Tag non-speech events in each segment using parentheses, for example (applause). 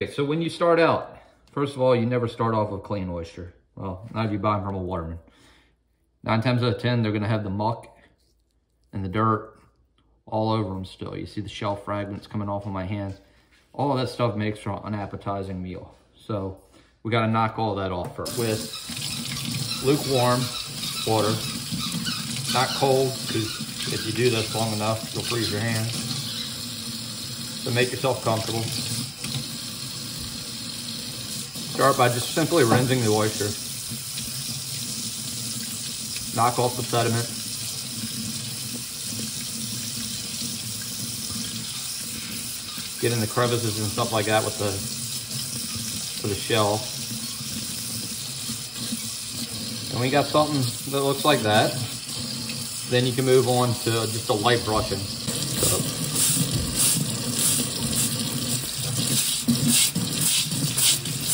Okay, so when you start out, first of all, you never start off with clean oyster. Well, not if you buy them from a waterman. Nine times out of 10, they're gonna have the muck and the dirt all over them still. You see the shell fragments coming off of my hands. All of that stuff makes for an appetizing meal. So we gotta knock all that off first. With lukewarm water, not cold, because if you do this long enough, you'll freeze your hands. So make yourself comfortable. Start by just simply rinsing the oyster. Knock off the sediment. Get in the crevices and stuff like that with the with the shell. And we got something that looks like that. Then you can move on to just a light brushing. So,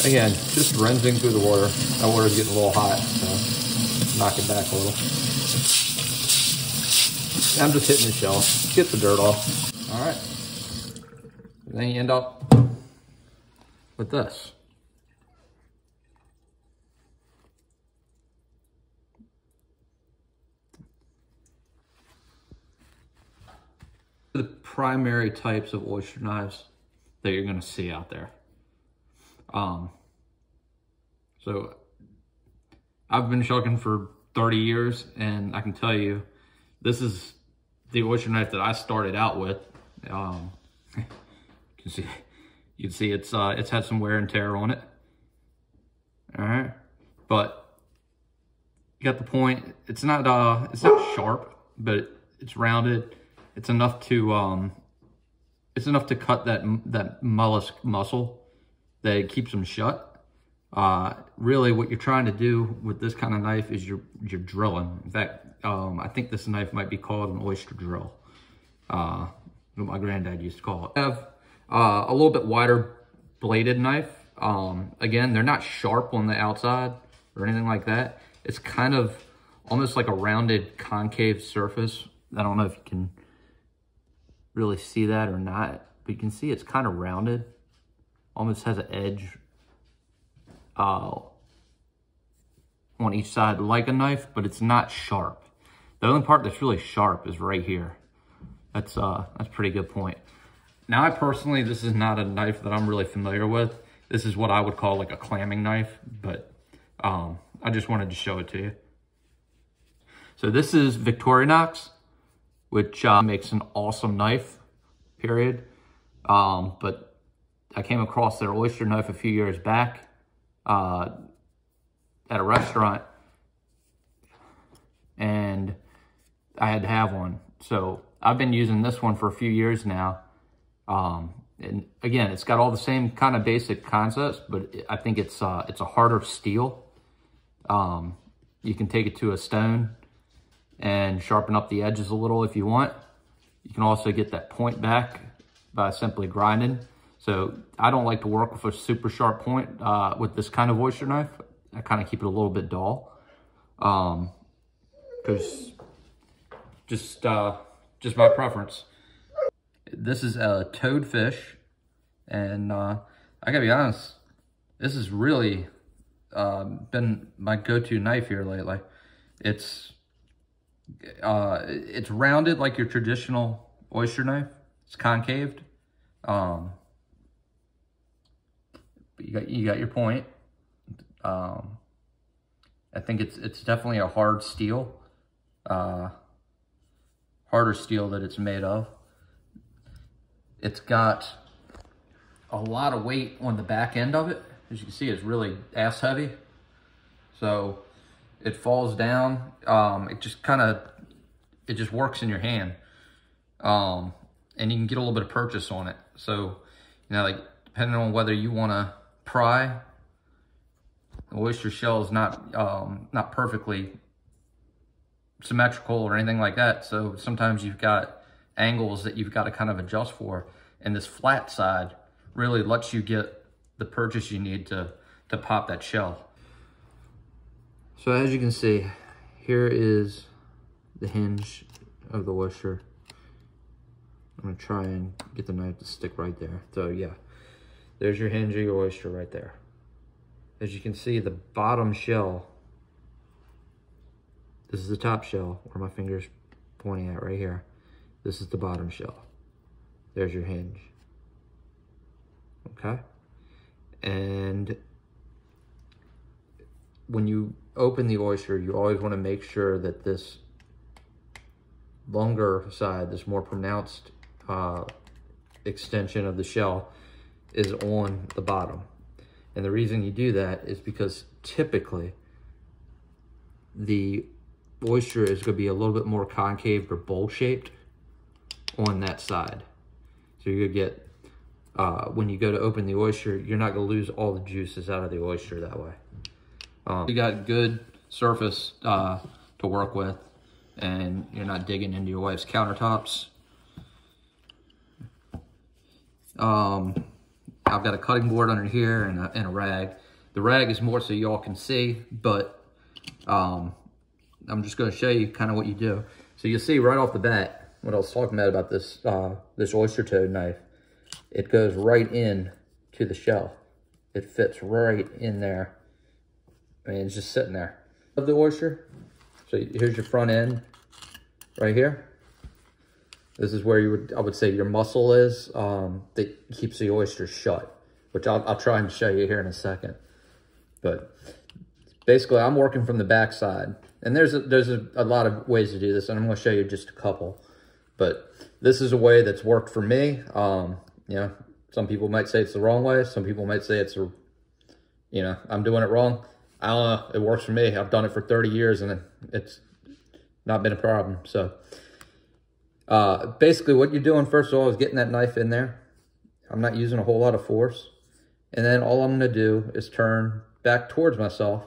again, just rinsing through the water. That water's getting a little hot, so knock it back a little. I'm just hitting the shell, get the dirt off. All right. Then you end up with this. The primary types of oyster knives that you're gonna see out there. Um, so I've been shucking for 30 years and I can tell you, this is the oyster knife that I started out with. Um, (laughs) you can see, you can see it's, uh, it's had some wear and tear on it. All right. But you got the point. It's not, uh, it's not sharp, but it's rounded. It's enough to, um, it's enough to cut that, that mollusk muscle that keeps them shut. Uh, really what you're trying to do with this kind of knife is you're, you're drilling. In fact, um, I think this knife might be called an oyster drill. Uh, what my granddad used to call it. I have uh, a little bit wider bladed knife. Um, again, they're not sharp on the outside or anything like that. It's kind of almost like a rounded concave surface. I don't know if you can really see that or not, but you can see it's kind of rounded. Almost has an edge uh, on each side like a knife, but it's not sharp. The only part that's really sharp is right here. That's uh, that's pretty good point. Now, I personally, this is not a knife that I'm really familiar with. This is what I would call like a clamming knife, but um, I just wanted to show it to you. So this is Victorinox, which uh, makes an awesome knife, period. Um, but I came across their oyster knife a few years back uh, at a restaurant and I had to have one. So I've been using this one for a few years now. Um, and again, it's got all the same kind of basic concepts, but I think it's uh, it's a harder steel. Um, you can take it to a stone and sharpen up the edges a little if you want. You can also get that point back by simply grinding. So I don't like to work with a super sharp point uh, with this kind of oyster knife. I kind of keep it a little bit dull. Um, Cause just, uh, just my preference. This is a toadfish and, uh, I gotta be honest, this has really, uh, been my go-to knife here lately. It's, uh, it's rounded like your traditional oyster knife. It's concaved. Um, you got you got your point. Um, I think it's it's definitely a hard steel, uh, harder steel that it's made of. It's got a lot of weight on the back end of it. As you can see, it's really ass heavy. So it falls down. Um, it just kind of, it just works in your hand. Um, and you can get a little bit of purchase on it. So, you know, like depending on whether you want to pry. The oyster shell is not um, not perfectly symmetrical or anything like that. So sometimes you've got angles that you've got to kind of adjust for. And this flat side really lets you get the purchase you need to, to pop that shell. So as you can see, here is the hinge of the oyster. I'm gonna try and get the knife to stick right there. So yeah, There's your hinge of your oyster right there. As you can see, the bottom shell, this is the top shell where my finger's pointing at right here. This is the bottom shell. There's your hinge. Okay? And when you open the oyster, you always want to make sure that this longer side, this more pronounced uh, extension of the shell is on the bottom. And the reason you do that is because typically the oyster is going to be a little bit more concave or bowl shaped on that side. So you're going to get, uh, when you go to open the oyster, you're not going to lose all the juices out of the oyster that way. Um, you got good surface uh, to work with and you're not digging into your wife's countertops. Um, I've got a cutting board under here and a, and a rag. The rag is more so y'all can see, but um, I'm just going to show you kind of what you do. So you'll see right off the bat what I was talking about about this uh, this oyster toad knife. It goes right in to the shell. It fits right in there. I mean, it's just sitting there. Of the oyster. So here's your front end right here. This is where you would, I would say your muscle is um, that keeps the oyster shut, which I'll, I'll try and show you here in a second. But basically I'm working from the back side and there's a, there's a, a lot of ways to do this and I'm going to show you just a couple. But this is a way that's worked for me. Um, you know, some people might say it's the wrong way. Some people might say it's, a, you know, I'm doing it wrong. I don't know. It works for me. I've done it for 30 years and it's not been a problem. So uh, basically what you're doing first of all is getting that knife in there. I'm not using a whole lot of force. And then all I'm going to do is turn back towards myself.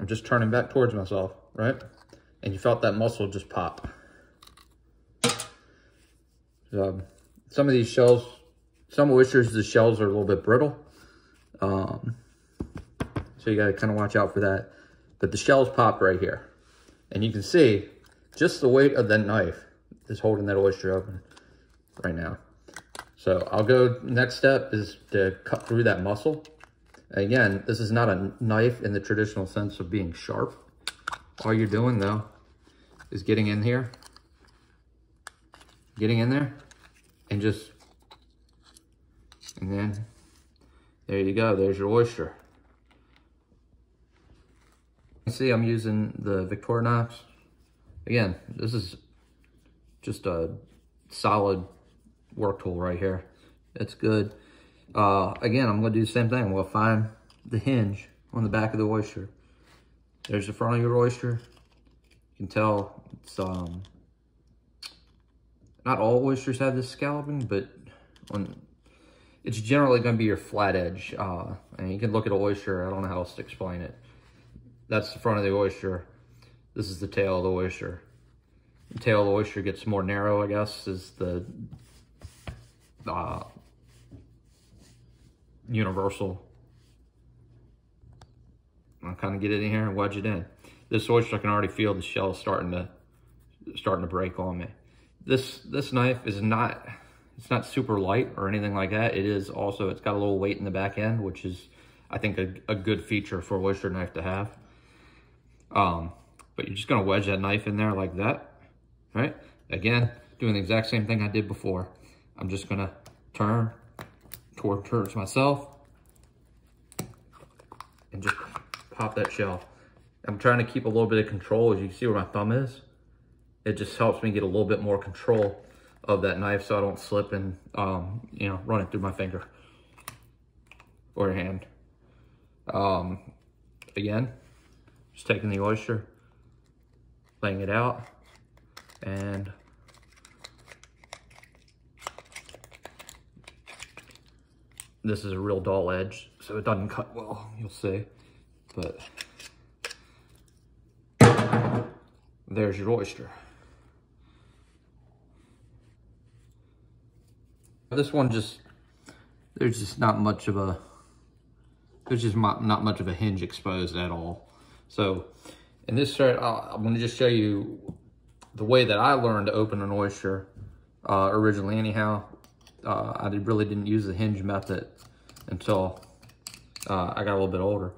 I'm just turning back towards myself, right? And you felt that muscle just pop. So, some of these shells some oysters, the shells are a little bit brittle. Um, so you got to kind of watch out for that. But the shells pop right here. And you can see just the weight of that knife is holding that oyster open right now. So I'll go, next step is to cut through that muscle. Again, this is not a knife in the traditional sense of being sharp. All you're doing though is getting in here, getting in there and just and then there you go, there's your oyster. See I'm using the Victorinox. Again, this is just a solid work tool right here. It's good. Uh, again, I'm to do the same thing. We'll find the hinge on the back of the oyster. There's the front of your oyster. You can tell it's, um, not all oysters have this scalloping, but on it's generally going to be your flat edge. Uh, and you can look at oyster. I don't know how else to explain it. That's the front of the oyster. This is the tail of the oyster. The tail of the oyster gets more narrow, I guess, is the uh, universal. I'll kind of get it in here and wedge it in. This oyster, I can already feel the shell starting to starting to break on me. This this knife is not it's not super light or anything like that. It is also, it's got a little weight in the back end, which is, I think, a, a good feature for a oyster knife to have. Um, but you're just gonna wedge that knife in there like that, right? Again, doing the exact same thing I did before. I'm just gonna turn toward towards myself and just pop that shell. I'm trying to keep a little bit of control. As you can see where my thumb is, it just helps me get a little bit more control of that knife so I don't slip and, um, you know, run it through my finger or hand. Um, again, just taking the oyster, laying it out, and this is a real dull edge, so it doesn't cut well, you'll see, but there's your oyster. This one just, there's just not much of a, there's just not much of a hinge exposed at all. So in this I'm gonna just show you the way that I learned to open an oyster uh, originally anyhow. Uh, I really didn't use the hinge method until uh, I got a little bit older.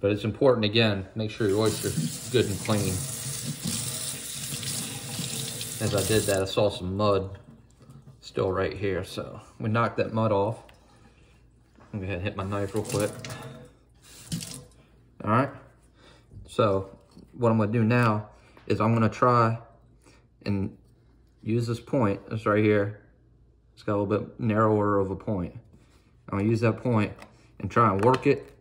But it's important, again, make sure your oyster's good and clean. As I did that, I saw some mud still right here. So we knocked that mud off. I'm gonna go ahead and hit my knife real quick. All right. So what I'm gonna do now is I'm gonna try and use this point, it's right here. It's got a little bit narrower of a point. I'm gonna use that point and try and work it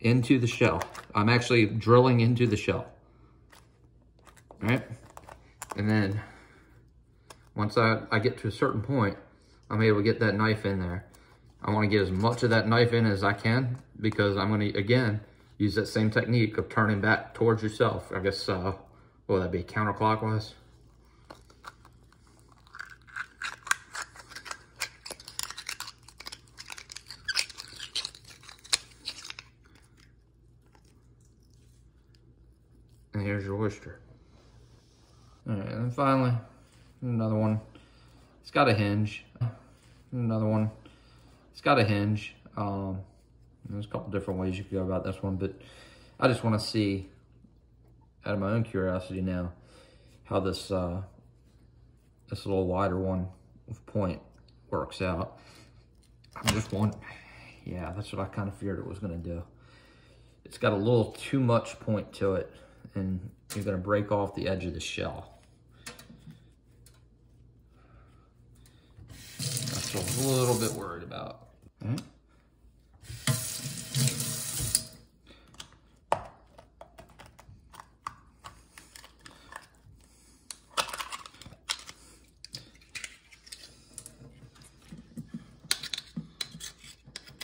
into the shell. I'm actually drilling into the shell. All right? And then once I, I get to a certain point, I'm able to get that knife in there. I wanna get as much of that knife in as I can because I'm gonna, again, use that same technique of turning back towards yourself. I guess, uh, what would that be, counterclockwise? And here's your oyster. All right, and then finally, another one. It's got a hinge. Another one. It's got a hinge. Um, there's a couple different ways you could go about this one, but I just want to see, out of my own curiosity now, how this uh, this little wider one with point works out. I'm just one. Yeah, that's what I kind of feared it was going to do. It's got a little too much point to it and you're gonna break off the edge of the shell. That's a little bit worried about. Okay.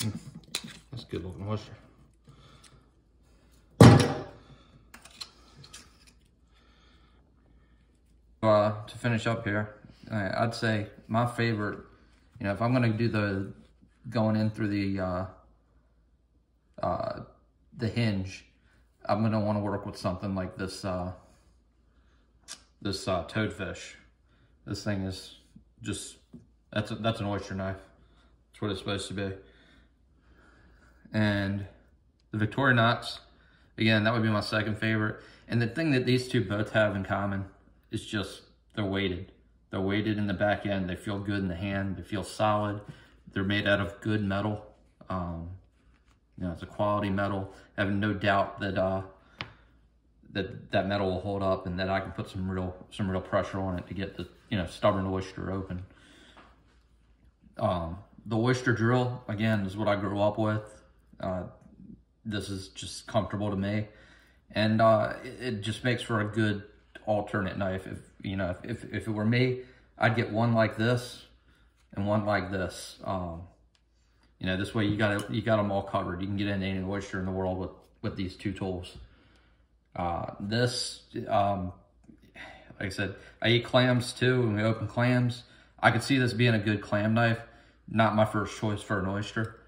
Hmm. That's good looking moisture. Uh, to finish up here, I'd say my favorite, you know, if I'm going to do the going in through the uh, uh, the hinge, I'm going to want to work with something like this uh, this uh, toadfish. This thing is just that's a, that's an oyster knife. That's what it's supposed to be. And the Victorinox, again, that would be my second favorite. And the thing that these two both have in common is just, they're weighted. They're weighted in the back end. They feel good in the hand. They feel solid. They're made out of good metal. Um, you know, it's a quality metal. I have no doubt that uh, that that metal will hold up and that I can put some real some real pressure on it to get the you know stubborn oyster open. Um, the oyster drill again is what I grew up with. Uh, this is just comfortable to me, and uh, it, it just makes for a good alternate knife. If you know, if, if it were me, I'd get one like this and one like this. Um, you know, this way you got you got them all covered. You can get into any oyster in the world with with these two tools. Uh, this, um, like I said, I eat clams too, and we open clams. I could see this being a good clam knife. Not my first choice for an oyster.